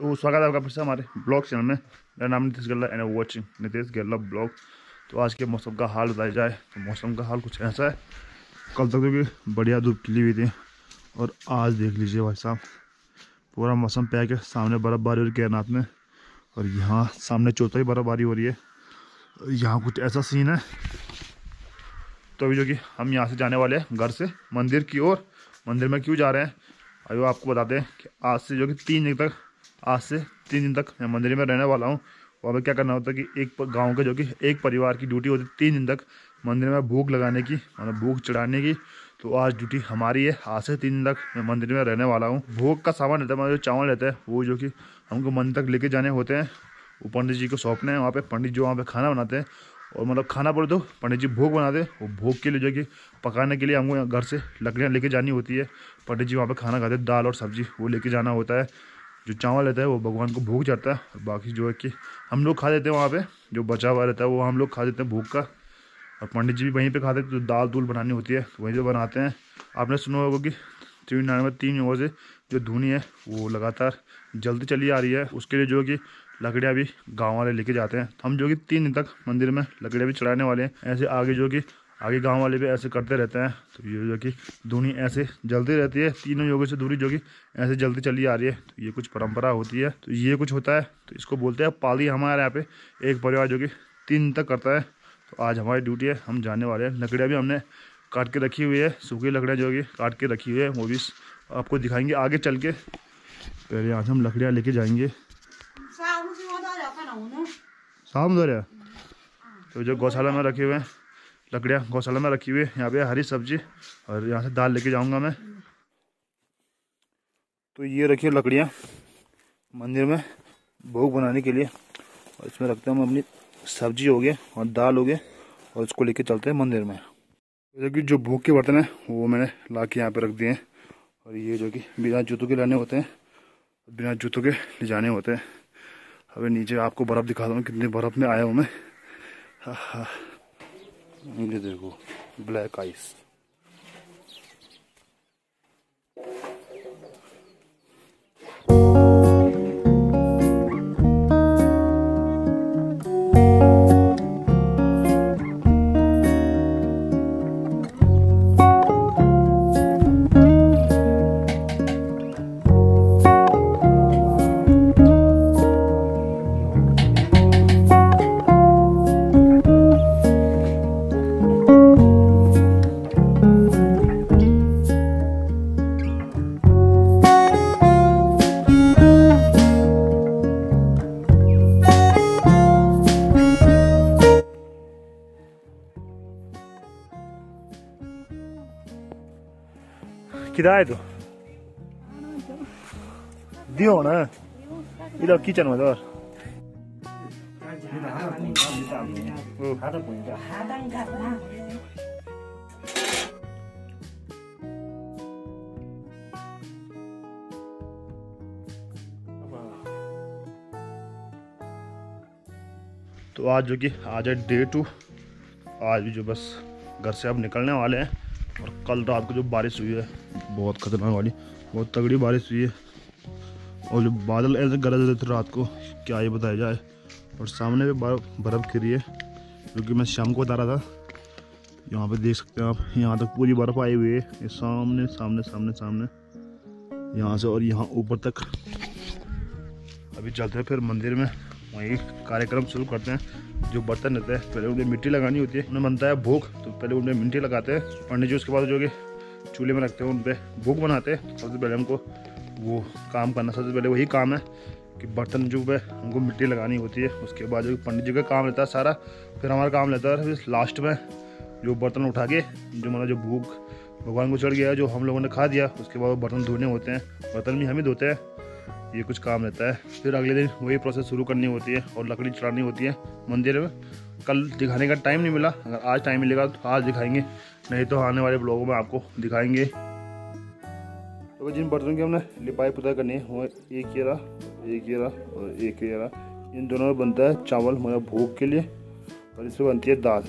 तो स्वागत है आपका फिर से हमारे ब्लॉग चैनल में, मेरा नाम नीतीश गल्ला एंड वॉचिंग नीतीश गल्ला ब्लॉग। तो आज के मौसम का हाल बताया जाए तो मौसम का हाल कुछ ऐसा है। कल तक तो कि बढ़िया धूप खिली हुई थी, और आज देख लीजिए भाई साहब, पूरा मौसम पैक है, सामने बर्फ़बारी हो रही केदारनाथ में, और यहाँ सामने चौथा ही बर्फ़बारी हो रही है। यहाँ कुछ ऐसा सीन है तो अभी जो कि हम यहाँ से जाने वाले हैं घर से, मंदिर की ओर। मंदिर में क्यों जा रहे हैं, अभी वो आपको बताते हैं कि आज से जो कि तीन दिन तक आज से तीन दिन तक मैं मंदिर में रहने वाला हूँ। वहाँ पर क्या करना होता है कि एक गाँव के जो कि एक परिवार की ड्यूटी होती है, तीन दिन तक मंदिर में भूख लगाने की मतलब भूख चढ़ाने की। तो आज ड्यूटी हमारी है। आज से तीन दिन तक मैं मंदिर में रहने वाला हूँ। भोग का सामान रहता है मतलब जो चावल रहता है, वो जो कि हमको मंदिर तक लेके जाने होते हैं। वो पंडित जी को सौंपने हैं, वहाँ पे पंडित जो वहाँ पे खाना बनाते हैं। और मतलब खाना पड़े तो पंडित जी भोग बनाते हैं। वो भोग के लिए जो कि पकाने के लिए हमको घर से लकड़ियाँ लेके जानी होती है। पंडित जी वहाँ पे खाना खाते हैं, दाल और सब्ज़ी वो लेके जाना होता है। जो चावल रहता है, वो भगवान को भूख जाता है। बाकी जो है कि हम लोग खा देते हैं वहाँ पे। जो बचा हुआ रहता है, वो हम लोग खा देते हैं भूख का। और पंडित जी भी वहीं पे खाते हैं तो दाल दूल बनानी होती है तो वहीं पे बनाते हैं। आपने सुना होगा कि तीन में तीन युगों से जो धुनी है, वो लगातार जल्दी चली आ रही है। उसके लिए जो कि लकड़ियाँ भी गाँव वाले लेके जाते हैं। हम जो कि तीन दिन तक मंदिर में लकड़ियाँ भी चढ़ाने वाले हैं। ऐसे आगे जो कि आगे गाँव वाले भी ऐसे करते रहते हैं। तो ये जो कि दूनी ऐसे जलती रहती है तीनों योगों से दूरी जो कि ऐसे जल्दी चली आ रही है। तो ये कुछ परंपरा होती है। तो ये कुछ होता है। तो इसको बोलते हैं पाली। हमारे यहाँ पे एक परिवार जो कि तीन तक करता है। तो आज हमारी ड्यूटी है हम जाने वाले हैं। लकड़ियाँ भी हमने काट के रखी हुई है। सूखी लकड़ियाँ जो कि काट के रखी हुई है वो भी आपको दिखाएँगे आगे चल के। पहले यहाँ से हम लकड़ियाँ लेके जाएँगे। शाम दो तो जो गौशाला में रखे हुए हैं लकड़ियाँ गौशाला में रखी हुई है। यहाँ पे हरी सब्ज़ी और यहाँ से दाल लेके जाऊँगा मैं। तो ये रखिए लकड़ियाँ मंदिर में भोग बनाने के लिए। और इसमें रखते हैं हम अपनी सब्ज़ी हो गए और दाल हो गए और इसको लेके चलते हैं मंदिर में। जो कि जो भोग के बर्तन है, वो मैंने ला के यहाँ पे रख दिए हैं। और ये जो कि बिना जूतों के लाने होते हैं, बिना जूतों के ले जाने होते हैं। अभी नीचे आपको बर्फ़ दिखा दूँ कितनी बर्फ़ में आया हूँ मैं। हाँ हाँ। ये देखो ब्लैक आइस किराए तो दियो ना इधर किचन में दर। तो आज जो कि आज है डे टू आज भी जो बस घर से अब निकलने वाले हैं। और कल रात को जो बारिश हुई है, बहुत खतरनाक वाली, बहुत तगड़ी बारिश हुई है। और जो बादल ऐसे गरज रहे थे रात को, क्या ये बताया जाए। और सामने भी बर्फ़, बर्फ़ गिरी है क्योंकि मैं शाम को बता रहा था। यहाँ पे देख सकते हैं आप, यहाँ तक पूरी बर्फ़ आई हुई है। ये सामने सामने सामने सामने। यहाँ से और यहाँ ऊपर तक। अभी चलते हैं फिर मंदिर में। वहीं कार्यक्रम शुरू करते हैं। जो बर्तन रहते हैं, पहले उनमें मिट्टी लगानी होती है। उन्हें बनता है भूख तो पहले उनमें मिट्टी लगाते हैं। पंडित जी उसके बाद जो कि चूल्हे में रखते हैं उन पर भूख बनाते हैं। सबसे पहले हमको वो काम करना, सबसे पहले वही काम है कि बर्तन जो है हमको मिट्टी लगानी होती है। उसके बाद जो पंडित जी का काम रहता है सारा, फिर हमारा काम रहता है फिर लास्ट में जो बर्तन उठा के, जो मतलब जो भूख भगवान को चढ़ गया, जो हम लोगों ने खा दिया, उसके बाद वो बर्तन धोने होते हैं। बर्तन भी हम ही धोते हैं। ये कुछ काम रहता है। फिर अगले दिन वही प्रोसेस शुरू करनी होती है और लकड़ी चढ़ानी होती है मंदिर में। कल दिखाने का टाइम नहीं मिला। अगर आज टाइम मिलेगा तो आज दिखाएँगे। नहीं तो आने वाले ब्लॉगों में आपको दिखाएँगे। तो जिन बर्तनों की हमने लिपाई पुताई करनी है, वो एक ये रहा, एक ये रहा और एक ये रहा। इन दोनों में बनता है चावल मतलब भूख के लिए। और इसमें बनती है दाल।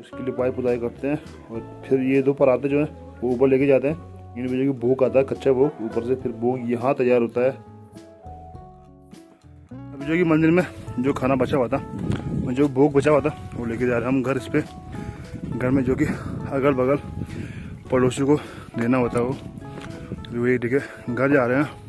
इसकी लिपाई पुताई करते हैं और फिर ये दो पराते जो हैं, वो ऊपर लेके जाते हैं। इन बीजों की भूख आता है, कच्चा भूख, ऊपर से फिर भूख यहाँ तैयार होता है। जो कि मंदिर में जो खाना बचा हुआ था, जो भोग बचा हुआ था, वो लेके जा रहे हम घर इस पर घर में जो कि अगल बगल पड़ोसी को देना होता है वो। वही ठीक घर जा रहे हैं।